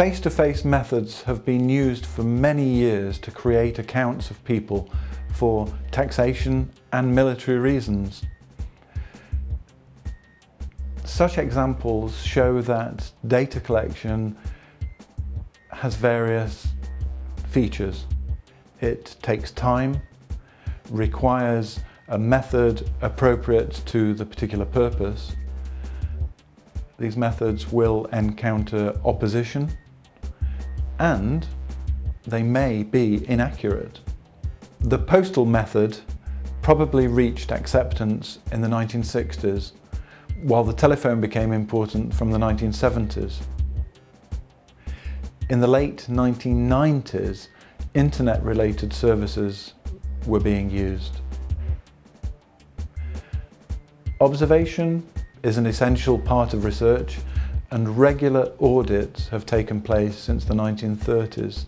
Face-to-face -face methods have been used for many years to create accounts of people for taxation and military reasons. Such examples show that data collection has various features. It takes time, requires a method appropriate to the particular purpose. These methods will encounter opposition and they may be inaccurate. The postal method probably reached acceptance in the 1960s while the telephone became important from the 1970s. In the late 1990s, internet-related services were being used. Observation is an essential part of research and regular audits have taken place since the 1930s.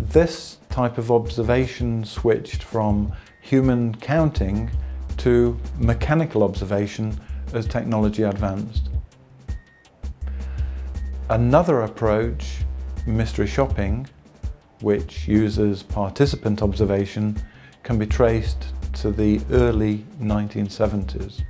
This type of observation switched from human counting to mechanical observation as technology advanced. Another approach, mystery shopping, which uses participant observation, can be traced to the early 1970s.